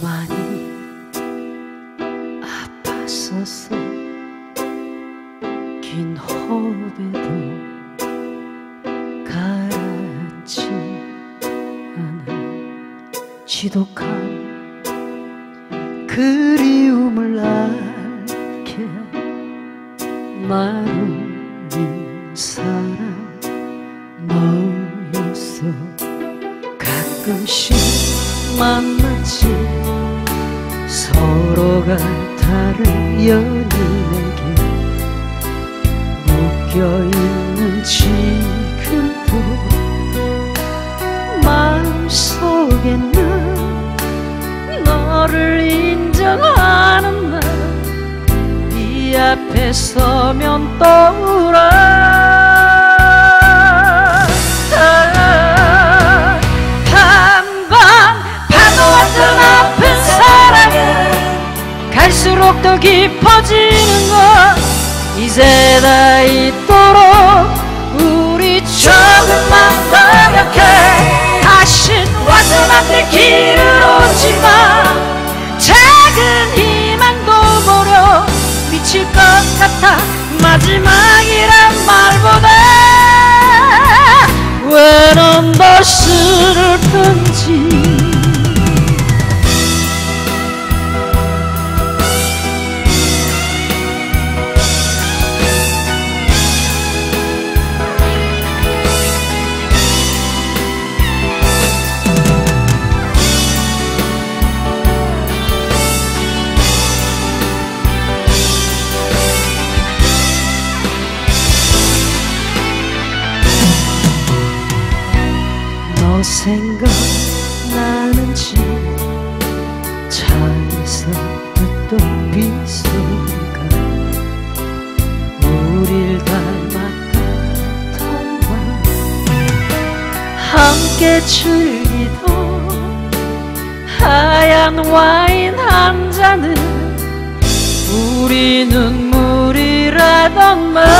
많이 아팠었어. 긴 호흡에도 가라앉지 않은 지독한 그리움을 알게 마른 사랑 너였어. 가끔씩 만나지. 서로가 다른 연인에게 묶여있는 지금도 마음속에 는 너를 인정하는 날 네 앞에 서면 떠오라 깊어지는 것. 이제 다 있도록 우리 조금만 더 곁에 다신 와선 안될 길을 오지마. 작은 희망도 보려. 미칠 것 같아. 마지막이란 눈물이라던 말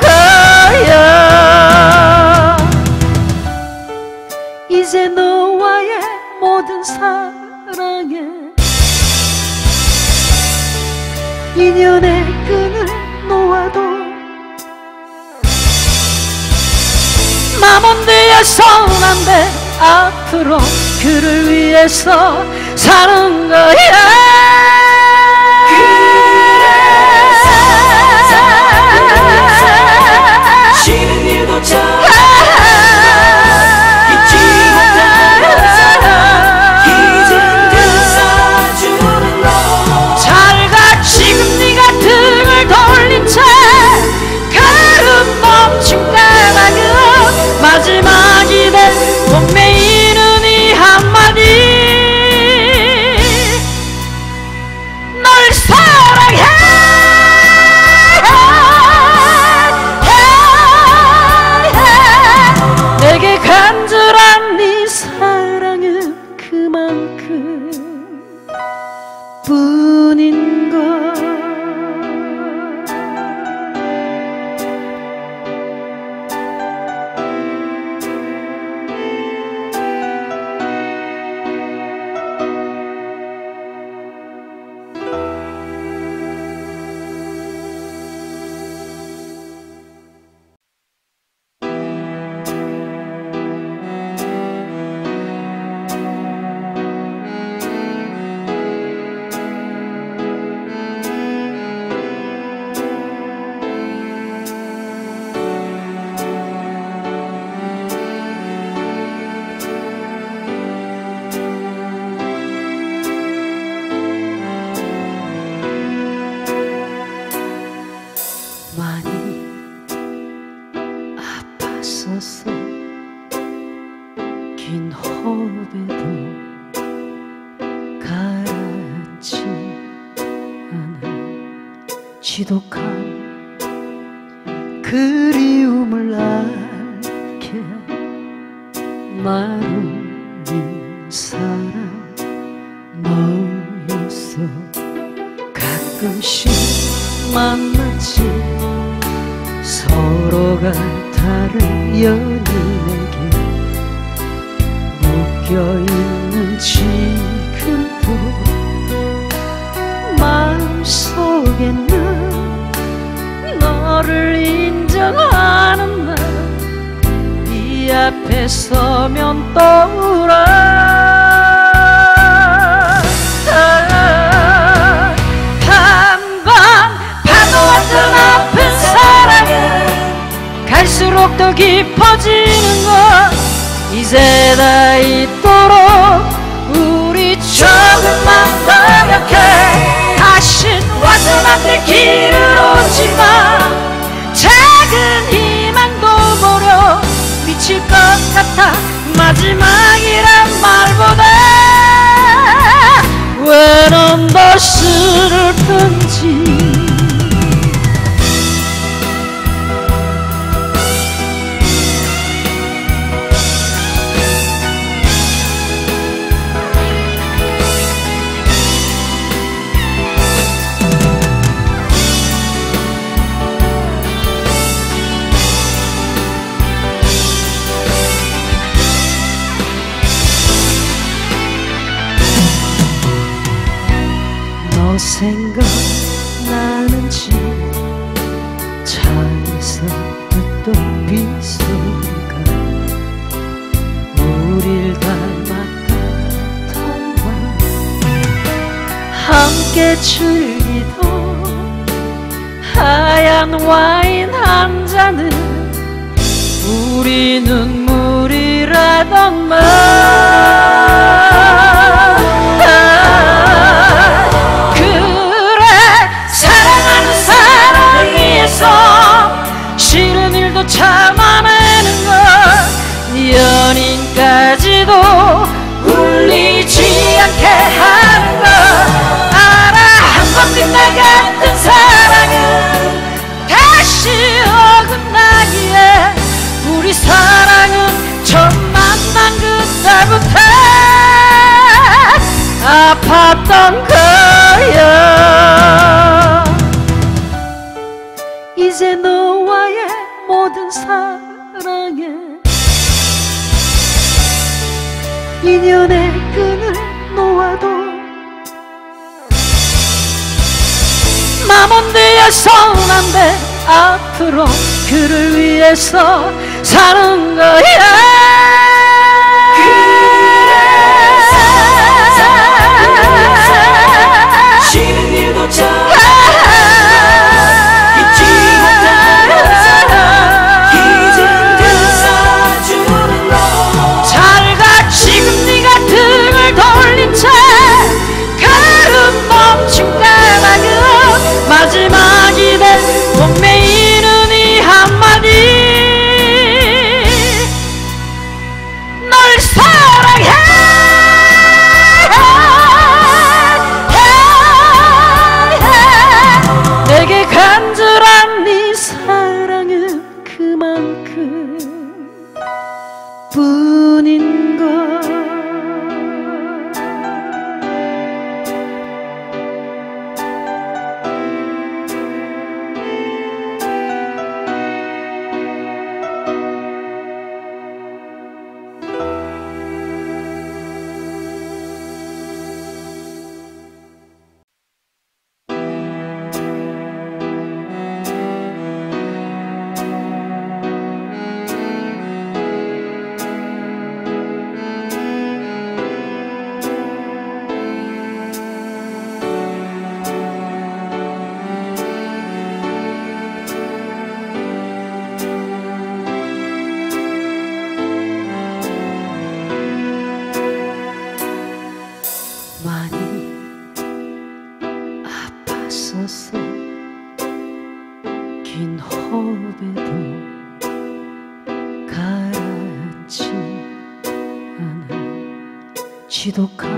거야 이제 너와의 모든 사랑에 인연의 끈을 놓아도 맘언대야선 안돼 앞으로 그를 위해서 사는 거야 지독한 그리움을 알게 위 사랑 너였어 가끔씩 만났지. 서로가 다른 연인에게 묶여있는 지금도 마음속에는 너를 인정하는 날네 앞에 서면 떠오라. 한번 파도 같은 아픈 사랑은 갈수록 더 깊어지는 것. 이제 다 있도록 우리 조금만 더 노력해. 다신 와선 안될 길을 오지마 미칠 것 같아. 마지막이란 말보다 왜 넌 더 슬픈 함께 즐기던 하얀 와인 한 잔은 우리 눈물이라던 말 아팠던 거야? 이제 너와의 모든 사랑에 인연의 끈을 놓아도 남원되어선 안돼 앞으로 그를 위해서 사는 거야 널사 지독한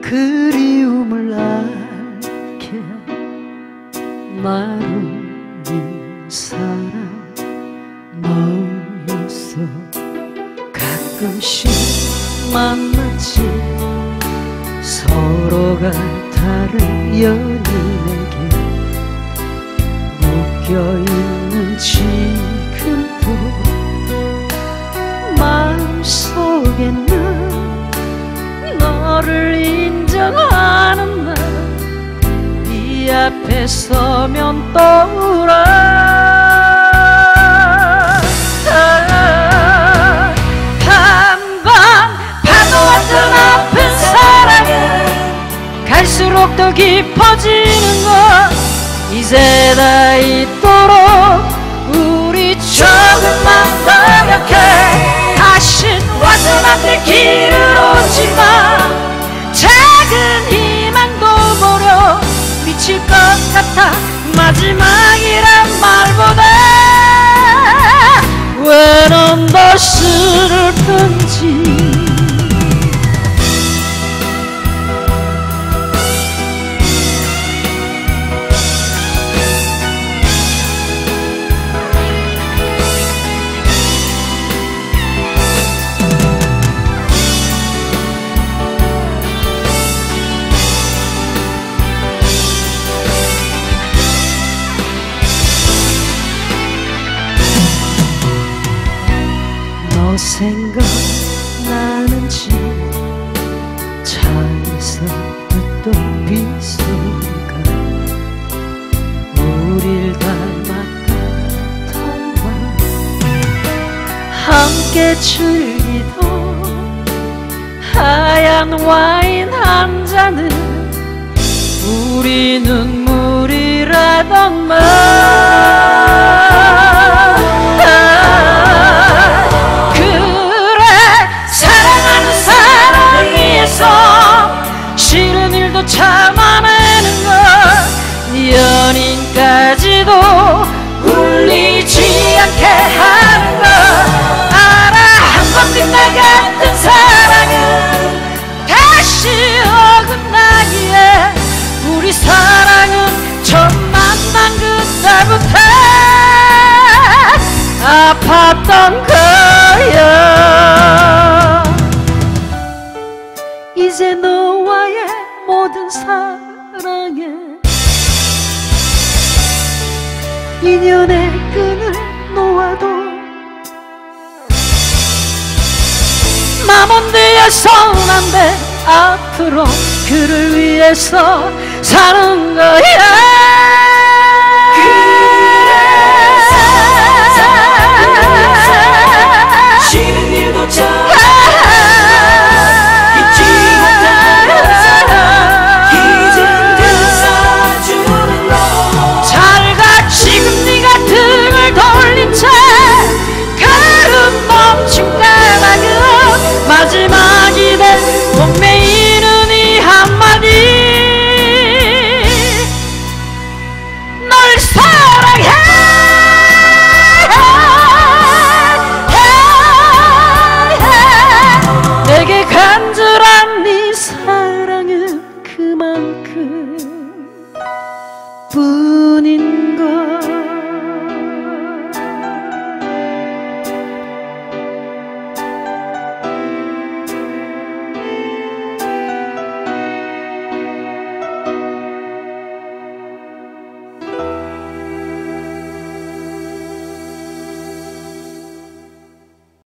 그리움을 알게 나를 사랑 너였어. 가끔씩 만나지 서로가 다른 연인에게 묶여있는 지금도 마음속에는 너를 인정하는 날네 앞에 서면 떠오라. 한번 파도 같은 아픈 사랑은 갈수록 더 깊어지는 것. 이제 다 있도록 우리 조금만 더 벽해. 다신 와선 안될 길을 오지마. 작은 희망도 보려 미칠 것 같아. 마지막이란 말보다 왜 넌 더 슬픈지 함께 즐기던 하얀 와인 한 잔은 우리 눈물이라던 말 그래 사랑하는 사람 위해서 싫은 일도 참아내는 것 연인까지도 울리지 아팠던 거야? 이제 너와의 모든 사랑에 인연의 끈을 놓아도 마음 뒤에선 안돼 앞으로 그를 위해서 사는 거야